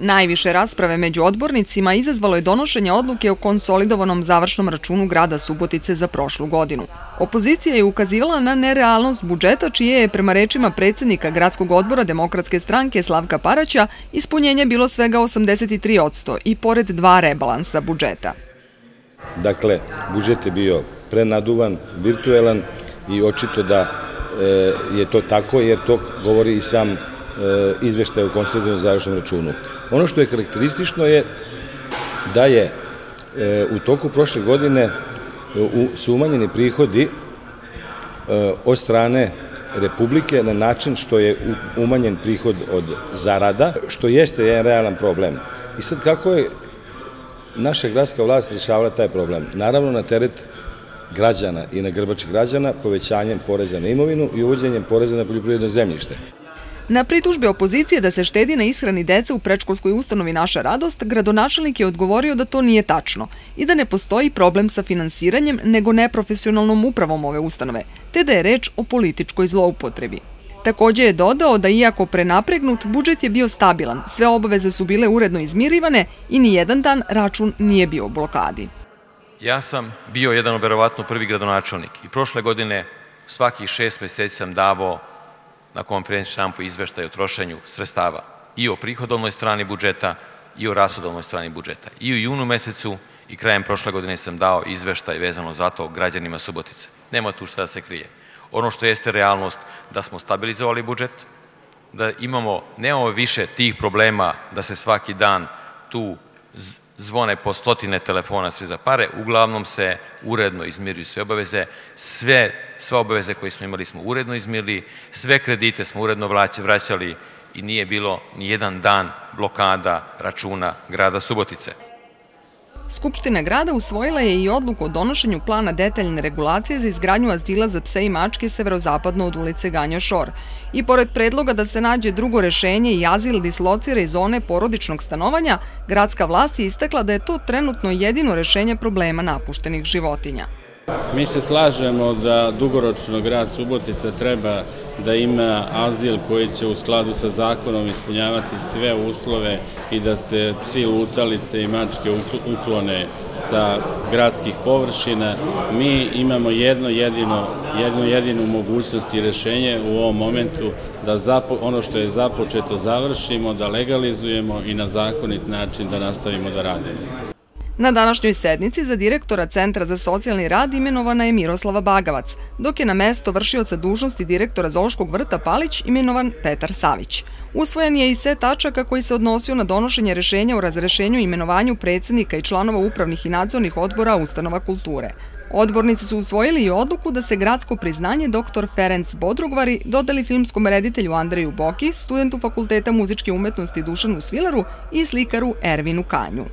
Najviše rasprave među odbornicima izazvalo je donošenje odluke o konsolidovanom završnom računu grada Subotice za prošlu godinu. Opozicija je ukazivala na nerealnost budžeta, čije je, prema rečima predsednika Gradskog odbora Demokratske stranke Slavka Paraća, ispunjenje bilo svega 83% i pored dva rebalansa budžeta. Dakle, budžet je bio prenaduvan, virtuelan i očito da e, je to tako, jer to govori i sam e, izveštaj o konsolidovanom završnom računu. Ono što je karakteristično je da je e, u toku prošle godine e, su umanjeni prihodi e, od strane Republike na način što je umanjen prihod od zarada, što jeste jedan realan problem. I sad kako je naša gradska vlast rešavala taj problem? Naravno na teret građana i na grbači građana povećanjem poreza na imovinu i uvođenjem poreza na poljoprivredno zemljište. Na pritužbe opozicije da se štedi na ishrani dece u prečkolskoj ustanovi Naša radost, gradonačelnik je odgovorio da to nije tačno i da ne postoji problem sa finansiranjem nego neprofesionalnom upravom ove ustanove, te da je reč o političkoj zloupotrebi. Takođe je dodao da iako prenapregnut, budžet je bio stabilan, sve obaveze su bile uredno izmirivane i ni jedan dan račun nije bio u blokadi. Ja sam bio jedan verovatno prvi gradonačelnik i prošle godine svakih šest meseci sam davao na konferenciji štampu izveštaj o trošenju sredstava i o prihodovnoj strani budžeta i o rashodovnoj strani budžeta. I u junu mesecu i krajem prošle godine sam dao izveštaj vezano za to građanima Subotice. Nema tu šta da se krije. Ono što jeste realnost da smo stabilizovali budžet, da imamo, nemamo više tih problema da se svaki dan tu zvone po stotine telefona sve za pare, uglavnom se uredno izmiruju sve obaveze, sve, obaveze koje smo imali smo uredno izmirili, sve kredite smo uredno vraćali i nije bilo ni jedan dan blokada računa grada Subotice. Skupština grada usvojila je i odluku o donošenju plana detaljne regulacije za izgradnju azila za pse i mačke severozapadno od ulice Ganja Šor. I pored predloga da se nađe drugo rešenje i azil dislocira iz zone porodičnog stanovanja, gradska vlast je istakla da je to trenutno jedino rešenje problema napuštenih životinja. Mi se slažemo da dugoročno grad Subotica treba da ima azil koji će u skladu sa zakonom ispunjavati sve uslove i da se psi lutalice i mačke uklone sa gradskih površina. Mi imamo jedno jedino, jednu jedinu mogućnost i rešenje u ovom momentu da ono što je započeto završimo, da legalizujemo i na zakonit način da nastavimo da radimo. Na današnjoj sednici za direktora Centra za socijalni rad imenovana je Miroslava Bagavac, dok je na mesto vršioca dužnosti direktora Zološkog vrta Palić imenovan Petar Savić. Usvojen je i set tačaka koji se odnosio na donošenje rešenja o razrešenju i imenovanju predsednika i članova upravnih i nadzornih odbora ustanova kulture. Odbornici su usvojili i odluku da se gradsko priznanje dr. Ferenc Bodrugvari dodali filmskom reditelju Andreju Boki, studentu Fakulteta muzičke umetnosti Dušanu Svilaru i slikaru Ervinu Kanju.